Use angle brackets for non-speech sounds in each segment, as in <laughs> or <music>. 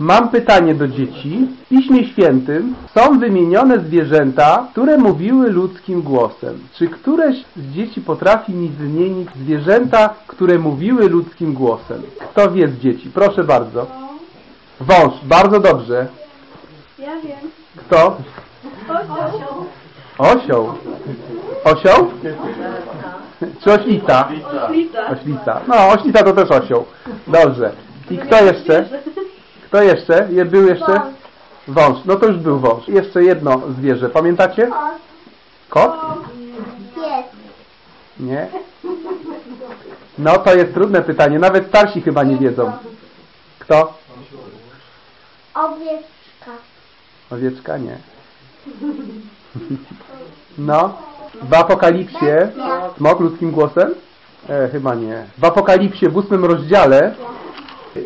Mam pytanie do dzieci. W Piśmie Świętym są wymienione zwierzęta, które mówiły ludzkim głosem. Czy któreś z dzieci potrafi mi wymienić zwierzęta, które mówiły ludzkim głosem? Kto wie z dzieci? Proszę bardzo. Wąż. Bardzo dobrze. Ja wiem. Kto? Osioł. Osioł. Osioł? Czy oślica? Oślica. Oślica. No, oślica to też osioł. Dobrze. I kto jeszcze? Kto jeszcze? Je, był jeszcze? Wąż. Wąż. No to już był wąż. Jeszcze jedno zwierzę. Pamiętacie? Kot? Pies. Nie. No to jest trudne pytanie. Nawet starsi chyba nie wiedzą. Kto? Owieczka. Owieczka? Nie. No. W Apokalipsie smok ludzkim głosem? E, chyba nie. W Apokalipsie w ósmym rozdziale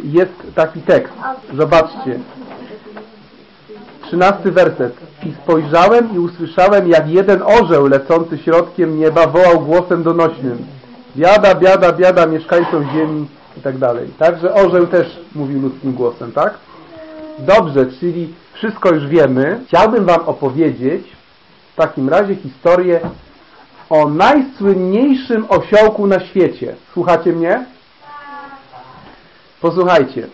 jest taki tekst. Zobaczcie. Trzynasty werset. I spojrzałem i usłyszałem, jak jeden orzeł lecący środkiem nieba wołał głosem donośnym. Biada, biada, biada mieszkańcom ziemi i tak dalej. Także orzeł też mówił ludzkim głosem, tak? Dobrze, czyli wszystko już wiemy. Chciałbym Wam opowiedzieć w takim razie historię o najsłynniejszym osiołku na świecie. Słuchacie mnie? Posłuchajcie.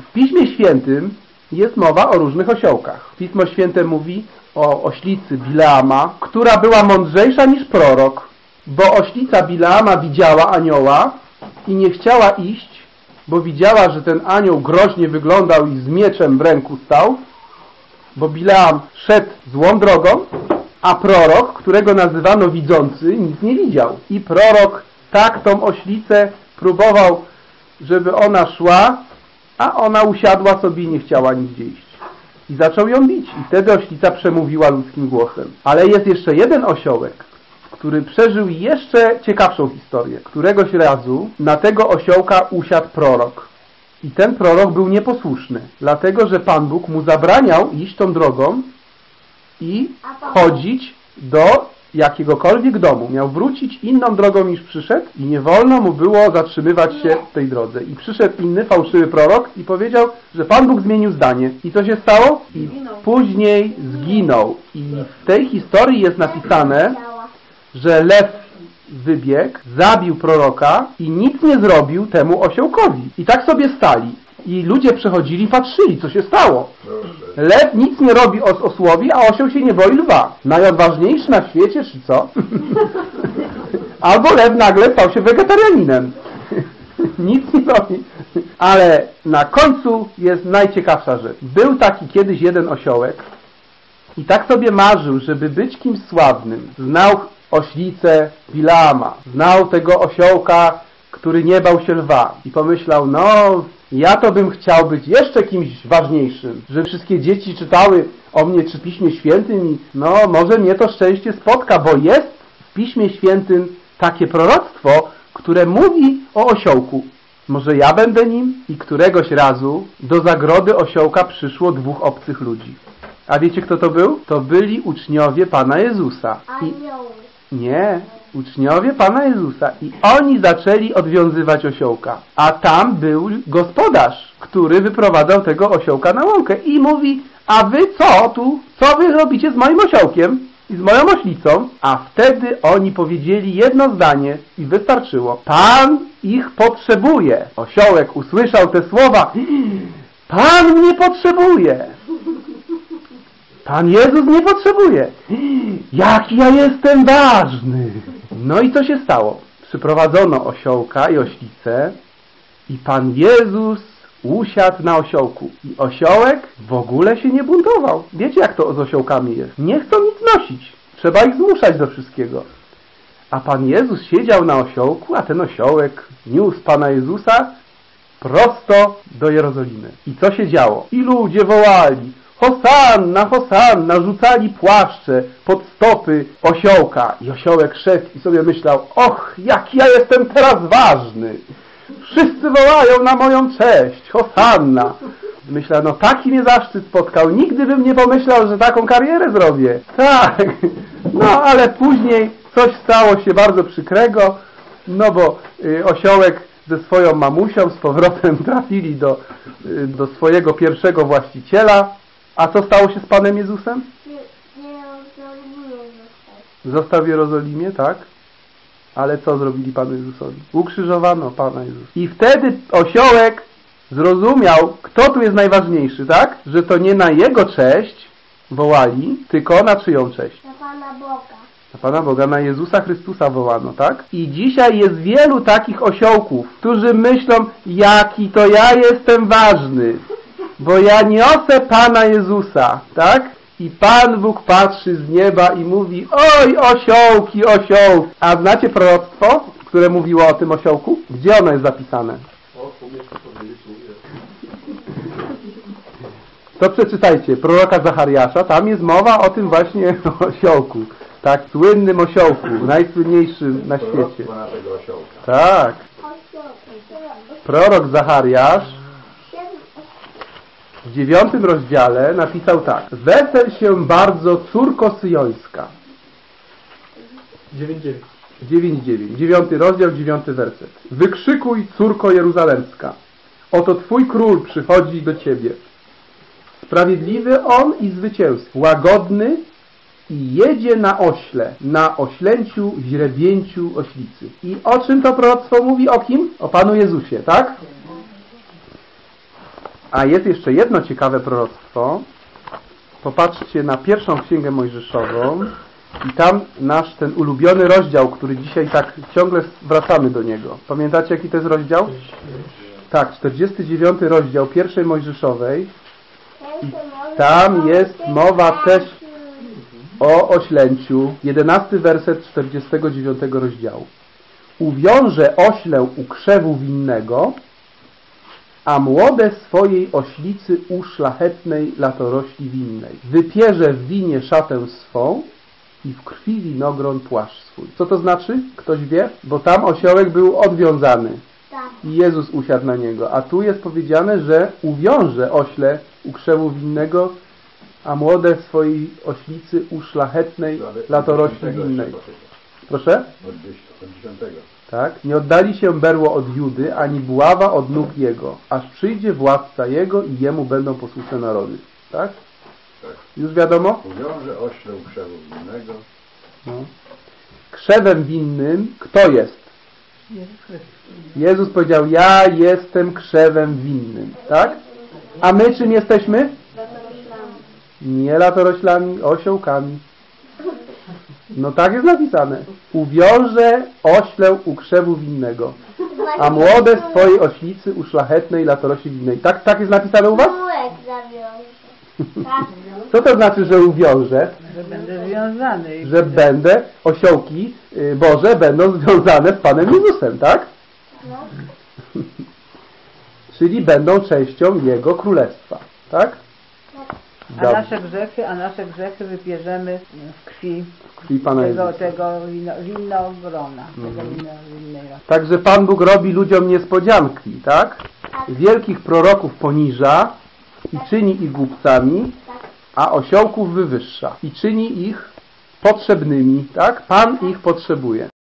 W Piśmie Świętym jest mowa o różnych osiołkach. Pismo Święte mówi o oślicy Bileama, która była mądrzejsza niż prorok, bo oślica Bileama widziała anioła i nie chciała iść, bo widziała, że ten anioł groźnie wyglądał i z mieczem w ręku stał, bo Bileam szedł złą drogą, a prorok, którego nazywano widzący, nic nie widział. I prorok tak tą oślicę próbował, żeby ona szła, a ona usiadła sobie i nie chciała nigdzie iść. I zaczął ją bić. I wtedy oślica przemówiła ludzkim głosem. Ale jest jeszcze jeden osiołek, który przeżył jeszcze ciekawszą historię. Któregoś razu na tego osiołka usiadł prorok. I ten prorok był nieposłuszny, dlatego że Pan Bóg mu zabraniał iść tą drogą i chodzić do jakiegokolwiek domu. Miał wrócić inną drogą niż przyszedł i nie wolno mu było zatrzymywać się w tej drodze. I przyszedł inny fałszywy prorok i powiedział, że Pan Bóg zmienił zdanie. I co się stało? I później zginął. I w tej historii jest napisane, że lew wybiegł, zabił proroka i nic nie zrobił temu osiołkowi. I tak sobie stali. I ludzie przechodzili patrzyli, co się stało. Lew nic nie robi os osłowi, a osioł się nie boi lwa. Najodważniejszy na świecie, czy co? <laughs> Albo lew nagle stał się wegetarianinem. <laughs> nic nie robi. Ale na końcu jest najciekawsza rzecz. Był taki kiedyś jeden osiołek i tak sobie marzył, żeby być kimś sławnym. Znał oślicę Bilama, znał tego osiołka, który nie bał się lwa. I pomyślał, no ja to bym chciał być jeszcze kimś ważniejszym, że wszystkie dzieci czytały o mnie czy Piśmie Świętym i no może mnie to szczęście spotka, bo jest w Piśmie Świętym takie proroctwo, które mówi o osiołku. Może ja będę nim? I któregoś razu do zagrody osiołka przyszło dwóch obcych ludzi. A wiecie kto to był? To byli uczniowie Pana Jezusa. I. nie, uczniowie Pana Jezusa. I oni zaczęli odwiązywać osiołka. A tam był gospodarz, który wyprowadzał tego osiołka na łąkę. I mówi, a wy co tu? Co wy robicie z moim osiołkiem? I z moją oślicą? A wtedy oni powiedzieli jedno zdanie i wystarczyło. Pan ich potrzebuje. Osiołek usłyszał te słowa. Pan mnie potrzebuje. Pan Jezus nie potrzebuje. Jaki ja jestem ważny. No i co się stało? Przyprowadzono osiołka i oślicę i Pan Jezus usiadł na osiołku. I osiołek w ogóle się nie buntował. Wiecie jak to z osiołkami jest? Nie chcą nic nosić. Trzeba ich zmuszać do wszystkiego. A Pan Jezus siedział na osiołku, a ten osiołek niósł Pana Jezusa prosto do Jerozolimy. I co się działo? I ludzie wołali Hosanna, Hosanna, rzucali płaszcze pod stopy osiołka. I osiołek szedł i sobie myślał, och, jak ja jestem teraz ważny. Wszyscy wołają na moją cześć, Hosanna. Myślę, no taki mnie zaszczyt spotkał, nigdy bym nie pomyślał, że taką karierę zrobię. Tak, no ale później coś stało się bardzo przykrego, no bo y, osiołek ze swoją mamusią z powrotem <laughs> trafili do, y, do swojego pierwszego właściciela. A co stało się z Panem Jezusem? Został w Jerozolimie, tak? Ale co zrobili Panu Jezusowi? Ukrzyżowano Pana Jezusa. I wtedy osiołek zrozumiał, kto tu jest najważniejszy, tak? Że to nie na jego cześć wołali, tylko na czyją cześć? Na Pana Boga. Na Pana Boga, na Jezusa Chrystusa wołano, tak? I dzisiaj jest wielu takich osiołków, którzy myślą, jaki to ja jestem ważny, bo ja niosę Pana Jezusa, tak? I Pan Bóg patrzy z nieba i mówi, oj osiołki, osiołki. A znacie proroctwo, które mówiło o tym osiołku? Gdzie ono jest zapisane? To przeczytajcie, proroka Zachariasza, tam jest mowa o tym właśnie <laughs> osiołku. Tak, słynnym osiołku, najsłynniejszym na świecie. Tak, prorok Zachariasz w dziewiątym rozdziale napisał tak. Wesel się bardzo córko syjońska. 9-9. 9.9. Dziewiąty rozdział, dziewiąty werset. Wykrzykuj, córko jeruzalemska. Oto Twój król przychodzi do Ciebie. Sprawiedliwy On i zwycięstwo. Łagodny i jedzie na ośle, na oślęciu, źrebięciu oślicy. I o czym to proroctwo mówi? O kim? O Panu Jezusie, tak? A jest jeszcze jedno ciekawe proroctwo. Popatrzcie na pierwszą księgę mojżeszową i tam nasz ten ulubiony rozdział, który dzisiaj tak ciągle wracamy do niego. Pamiętacie jaki to jest rozdział? Tak, 49 rozdział pierwszej Mojżeszowej. Tam jest mowa też o oślęciu. 11 werset 49 rozdziału. Uwiąże oślę u krzewu winnego, a młode swojej oślicy u szlachetnej latorośli winnej. Wypierze w winie szatę swą i w krwi winogron płaszcz swój. Co to znaczy? Ktoś wie? Bo tam osiołek był odwiązany Tak. i Jezus usiadł na niego. A tu jest powiedziane, że uwiąże ośle u krzewu winnego, a młode swojej oślicy u szlachetnej latorośli winnej. Proszę? Od 10. Tak? Nie oddali się berło od Judy, ani buława od nóg jego, aż przyjdzie władca jego i jemu będą posłuszne narody. Tak? Tak. Już wiadomo? Uwiąże ośle u krzewu winnego. No. Krzewem winnym kto jest? Jezus powiedział, ja jestem krzewem winnym. Tak? A my czym jesteśmy? Nie latoroślami, osiołkami. No tak jest napisane. Uwiąże oślę u krzewu winnego, a młode swojej oślicy u szlachetnej latorośli winnej. Tak, tak jest napisane u was? Tak. Co to znaczy, że uwiąże? że będę związany. Że będę, osiołki y, Boże będą związane z Panem Jezusem, tak? No. <laughs> Czyli będą częścią Jego Królestwa, tak? A nasze grzechy, a nasze grzechy wypierzemy w krwi Krwi Pana tego, tego wino, winogrona. Tego Mhm. wino, winnej Także Pan Bóg robi ludziom niespodzianki, tak? Wielkich proroków poniża i czyni ich głupcami, a osiołków wywyższa i czyni ich potrzebnymi, tak? Pan ich potrzebuje.